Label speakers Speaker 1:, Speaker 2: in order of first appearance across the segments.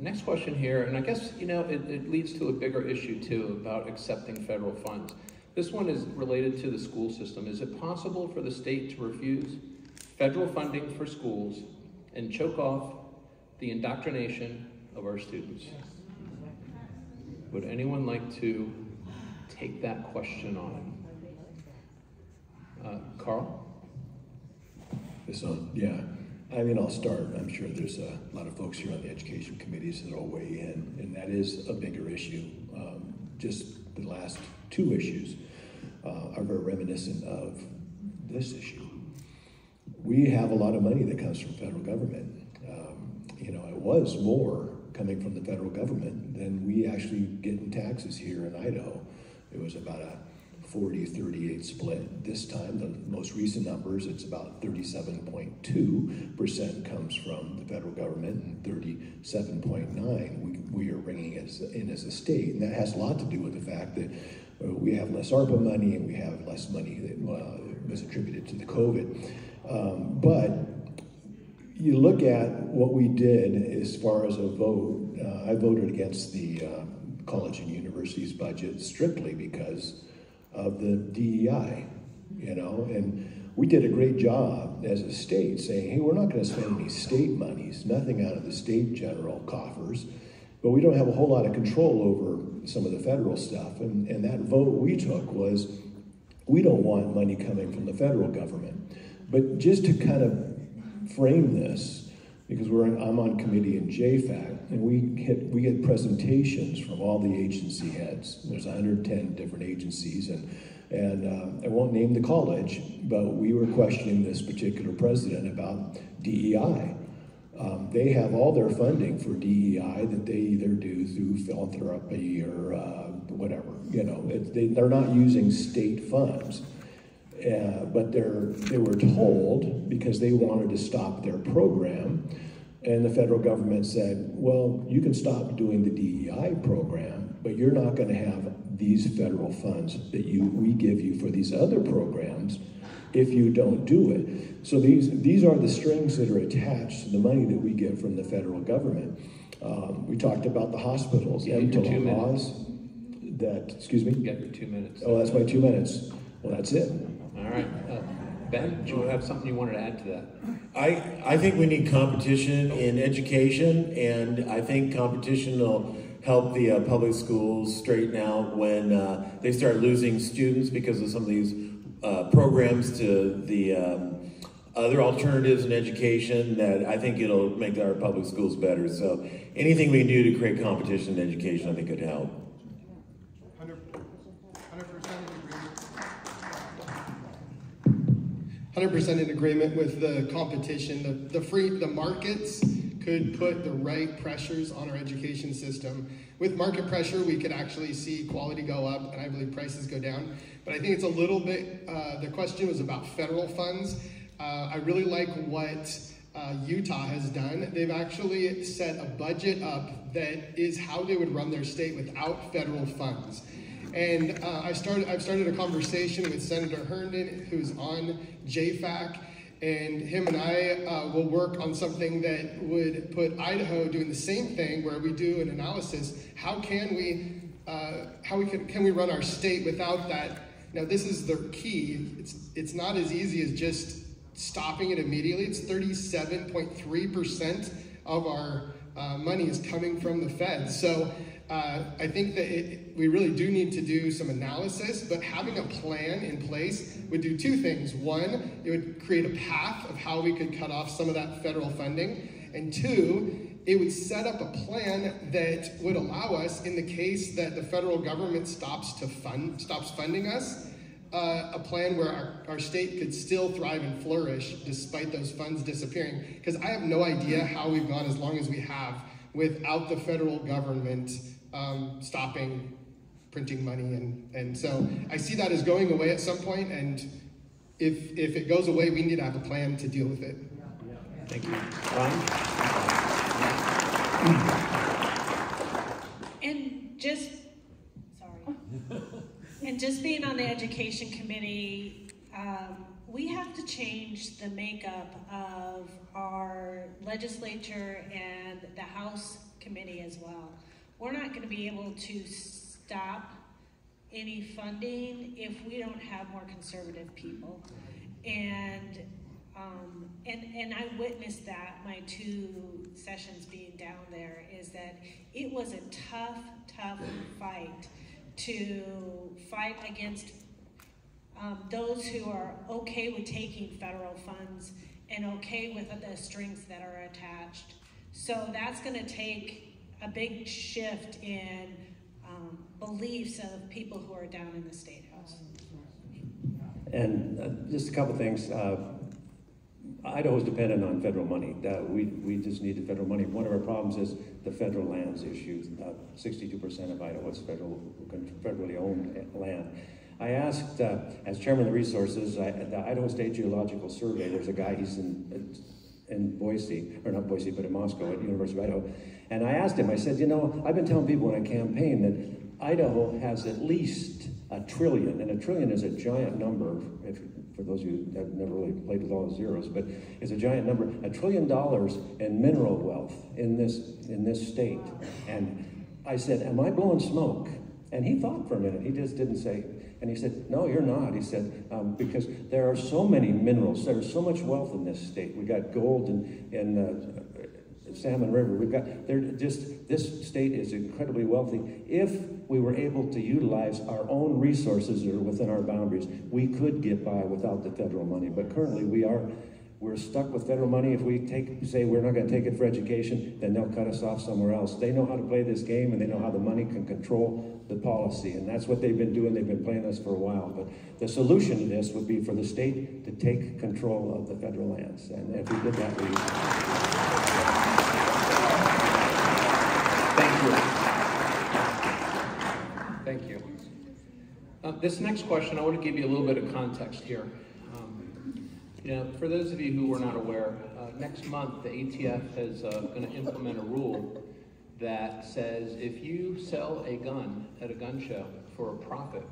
Speaker 1: Next question here, and I guess, you know, it, it leads to a bigger issue too about accepting federal funds. This one is related to the school system. Is it possible for the state to refuse federal funding for schools and choke off the indoctrination of our students? Would anyone like to take that question on? Uh, Carl?
Speaker 2: So, yeah, I mean, I'll start. I'm sure there's a lot of folks here on the education committees that will weigh in, and that is a bigger issue. Um, just the last two issues uh, are very reminiscent of this issue. We have a lot of money that comes from federal government. Um, you know, it was more coming from the federal government than we actually get in taxes here in Idaho. It was about a 40 38 split this time. The most recent numbers, it's about 37.2% comes from the federal government and 37.9 we, we are bringing as, in as a state. And that has a lot to do with the fact that uh, we have less ARPA money and we have less money that uh, was attributed to the COVID. Um, but you look at what we did as far as a vote, uh, I voted against the uh, college and universities budget strictly because of the DEI, you know, and we did a great job as a state saying, hey, we're not going to spend any state monies, nothing out of the state general coffers, but we don't have a whole lot of control over some of the federal stuff. And, and that vote we took was we don't want money coming from the federal government. But just to kind of frame this, because we're I'm on committee in JFAC, and we get we get presentations from all the agency heads. There's 110 different agencies, and and uh, I won't name the college, but we were questioning this particular president about DEI. Um, they have all their funding for DEI that they either do through philanthropy or uh, whatever. You know, it, they, they're not using state funds. Uh, but they're, they were told because they wanted to stop their program, and the federal government said, well, you can stop doing the DEI program, but you're not going to have these federal funds that you we give you for these other programs if you don't do it. So these these are the strings that are attached to the money that we get from the federal government. Um, we talked about the hospitals,
Speaker 1: Yeah, two
Speaker 2: laws. That excuse me.
Speaker 1: You got your two minutes.
Speaker 2: Oh, that's my two minutes. Well, that's it.
Speaker 1: All right. Uh, ben, do you have something you wanted to add to that?
Speaker 3: I, I think we need competition in education, and I think competition will help the uh, public schools straighten out when uh, they start losing students because of some of these uh, programs to the um, other alternatives in education that I think it'll make our public schools better. So anything we can do to create competition in education, I think could help.
Speaker 4: 100% in agreement with the competition. The, the free the markets could put the right pressures on our education system. With market pressure, we could actually see quality go up, and I believe prices go down. But I think it's a little bit. Uh, the question was about federal funds. Uh, I really like what uh, Utah has done. They've actually set a budget up that is how they would run their state without federal funds. And uh, I started, I've started a conversation with Senator Herndon, who's on JFAC, and him and I uh, will work on something that would put Idaho doing the same thing, where we do an analysis. How can we, uh, how we can, can we run our state without that? Now, this is the key. It's it's not as easy as just stopping it immediately. It's 37.3% of our uh, money is coming from the Fed. So uh, I think that it, we really do need to do some analysis, but having a plan in place would do two things. One, it would create a path of how we could cut off some of that federal funding. And two, it would set up a plan that would allow us, in the case that the federal government stops to fund stops funding us, uh, a plan where our, our state could still thrive and flourish despite those funds disappearing. Because I have no idea how we've gone as long as we have without the federal government um, stopping printing money. And, and so I see that as going away at some point, and if, if it goes away, we need to have a plan to deal with it.
Speaker 1: Thank you. Ron?
Speaker 5: And just, sorry. and just being on the education committee, um, we have to change the makeup of our legislature and the House committee as well. We're not gonna be able to stop any funding if we don't have more conservative people. And, um, and, and I witnessed that, my two sessions being down there, is that it was a tough, tough fight to fight against um, those who are okay with taking federal funds and okay with the strings that are attached. So that's going to take a big shift in um, beliefs of people who are down in the state house.
Speaker 6: And uh, just a couple things. Uh, Idaho is dependent on federal money. Uh, we, we just need the federal money. One of our problems is the federal lands issue. 62% of Idaho is federal, federally owned land. I asked, uh, as chairman of the resources, I, the Idaho State Geological Survey, there's a guy, he's in, in Boise, or not Boise, but in Moscow at University of Idaho. And I asked him, I said, you know, I've been telling people when I campaign that Idaho has at least a trillion, and a trillion is a giant number, if, for those of you who have never really played with all the zeros, but it's a giant number, a trillion dollars in mineral wealth in this, in this state. And I said, am I blowing smoke? And he thought for a minute, he just didn't say, and he said, No, you're not. He said, um, Because there are so many minerals, there's so much wealth in this state. We've got gold and, and uh, Salmon River. We've got, they're just, this state is incredibly wealthy. If we were able to utilize our own resources that are within our boundaries, we could get by without the federal money. But currently, we are we're stuck with federal money. If we take, say we're not going to take it for education, then they'll cut us off somewhere else. They know how to play this game and they know how the money can control the policy. And that's what they've been doing. They've been playing us for a while. But the solution to this would be for the state to take control of the federal lands. And if we did that, we.
Speaker 1: Thank you. Thank you. Uh, this next question, I want to give you a little bit of context here. Know, for those of you who were not aware, uh, next month the ATF is uh, going to implement a rule that says if you sell a gun at a gun show for a profit,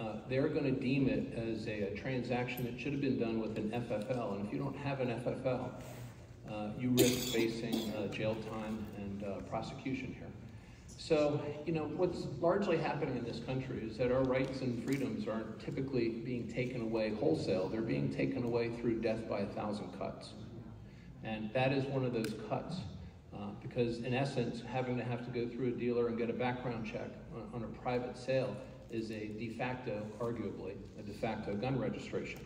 Speaker 1: uh, they're going to deem it as a, a, transaction that should have been done with an FFL. And if you don't have an FFL, uh, you risk facing uh, jail time and uh, prosecution here. So, you know, what's largely happening in this country is that our rights and freedoms aren't typically being taken away wholesale. They're being taken away through death by a thousand cuts. And that is one of those cuts. Uh, because in essence, having to have to go through a dealer and get a background check on, on a private sale is a de facto, arguably, a de facto gun registration.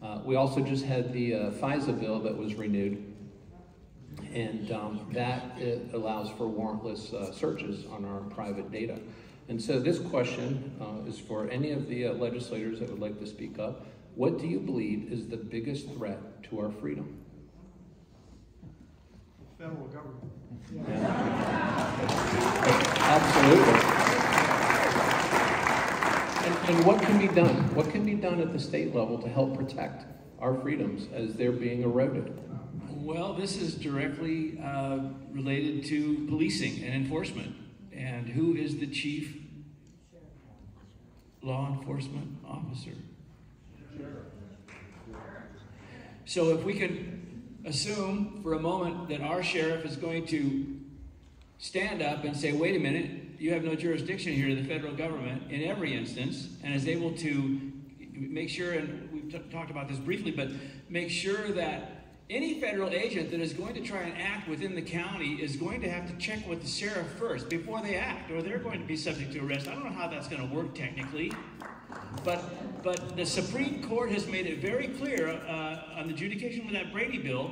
Speaker 1: Uh, we also just had the uh, FISA bill that was renewed and um, that allows for warrantless uh, searches on our private data. And so this question uh, is for any of the uh, legislators that would like to speak up. What do you believe is the biggest threat to our freedom?
Speaker 7: Federal government.
Speaker 1: Yeah. Absolutely. And, and what can be done? What can be done at the state level to help protect our freedoms as they're being eroded?
Speaker 7: Well, this is directly uh, related to policing and enforcement. And who is the chief law enforcement officer? So if we can assume for a moment that our sheriff is going to stand up and say, wait a minute, you have no jurisdiction here to the federal government in every instance, and is able to make sure, and we've talked about this briefly, but make sure that any federal agent that is going to try and act within the county is going to have to check with the sheriff first before they act, or they're going to be subject to arrest. I don't know how that's going to work technically, but but the Supreme Court has made it very clear uh, on the adjudication of that Brady bill.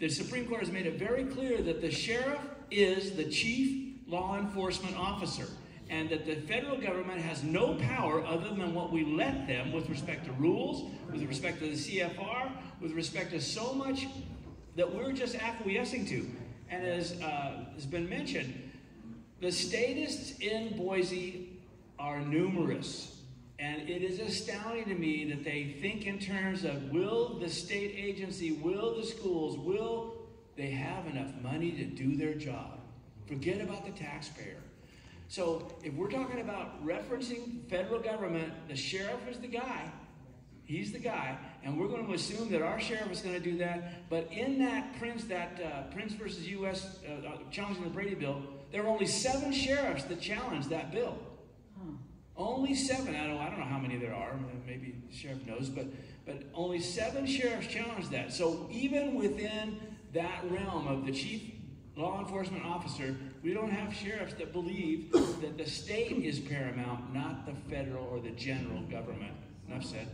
Speaker 7: The Supreme Court has made it very clear that the sheriff is the chief law enforcement officer and that the federal government has no power other than what we let them with respect to rules, with respect to the CFR, with respect to so much that we're just acquiescing to. And as uh, has been mentioned, the statists in Boise are numerous. And it is astounding to me that they think in terms of will the state agency, will the schools, will they have enough money to do their job? Forget about the taxpayer. So if we're talking about referencing federal government, the sheriff is the guy. He's the guy, and we're going to assume that our sheriff is going to do that. But in that Printz, that uh, Printz versus U.S. Uh, uh, challenging the Brady bill, there were only seven sheriffs that challenged that bill. Only seven. I don't. I don't know how many there are. Maybe the sheriff knows, but but only seven sheriffs challenged that. So even within that realm of the chief law enforcement officer, we don't have sheriffs that believe that the state is paramount, not the federal or the general government. Enough said.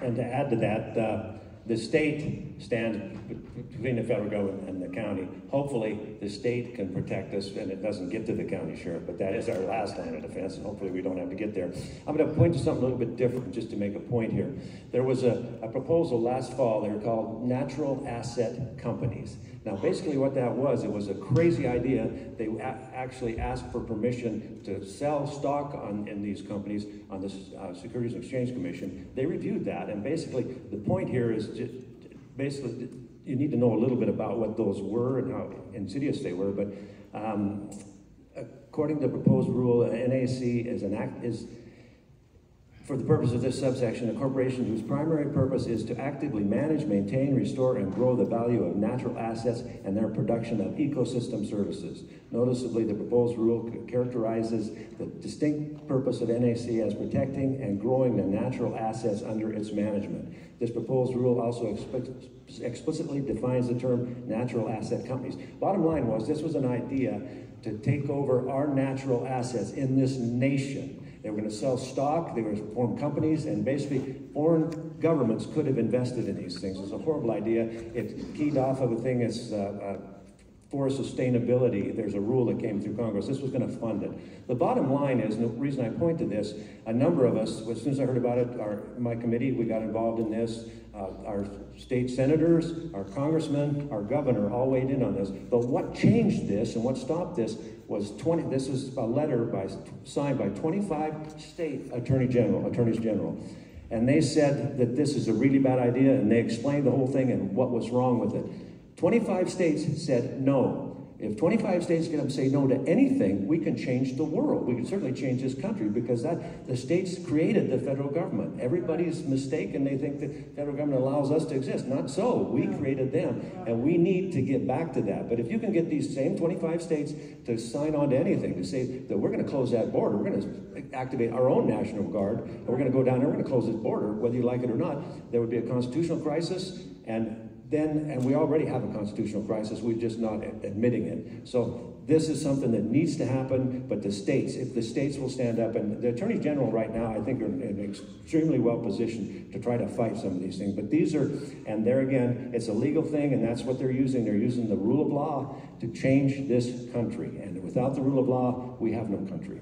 Speaker 6: And to add to that, uh, the state stands between the federal government and the county. Hopefully, the state can protect us and it doesn't get to the county sheriff, but that is our last line of defense, and hopefully we don't have to get there. I'm going to point to something a little bit different just to make a point here. There was a, a proposal last fall, they were called natural asset companies. Now, basically, what that was, it was a crazy idea. They actually asked for permission to sell stock on, in these companies on the uh, Securities and Exchange Commission. They reviewed that, and basically, the point here is basically, you need to know a little bit about what those were and how insidious they were. But um, according to the proposed rule, NAC is an act is for the purpose of this subsection, a corporation whose primary purpose is to actively manage, maintain, restore, and grow the value of natural assets and their production of ecosystem services. Noticeably, the proposed rule characterizes the distinct purpose of NAC as protecting and growing the natural assets under its management. This proposed rule also explicitly defines the term natural asset companies. Bottom line was, this was an idea to take over our natural assets in this nation. They were going to sell stock, they were going to form companies, and basically foreign governments could have invested in these things. It's a horrible idea. It keyed off of a thing that's uh, uh, forest sustainability. There's a rule that came through Congress. This was going to fund it. The bottom line is, the reason I point to this, a number of us, as soon as I heard about it, our, my committee, we got involved in this. Uh, our state senators, our congressmen, our governor all weighed in on this. But what changed this and what stopped this was 20, this is a letter by, signed by 25 state attorney general, attorneys general. And they said that this is a really bad idea and they explained the whole thing and what was wrong with it. 25 states said no. If 25 states can say no to anything, we can change the world. We can certainly change this country because that the states created the federal government. Everybody's mistaken. They think the federal government allows us to exist. Not so. We created them, and we need to get back to that. But if you can get these same 25 states to sign on to anything, to say that we're going to close that border, we're going to activate our own National Guard, and we're going to go down there, we're going to close this border, whether you like it or not, there would be a constitutional crisis, and then, and we already have a constitutional crisis, we're just not admitting it. So this is something that needs to happen, but the states, if the states will stand up, and the Attorney General right now, I think, are in extremely well positioned to try to fight some of these things. But these are, and there again, it's a legal thing, and that's what they're using. They're using the rule of law to change this country. And without the rule of law, we have no country.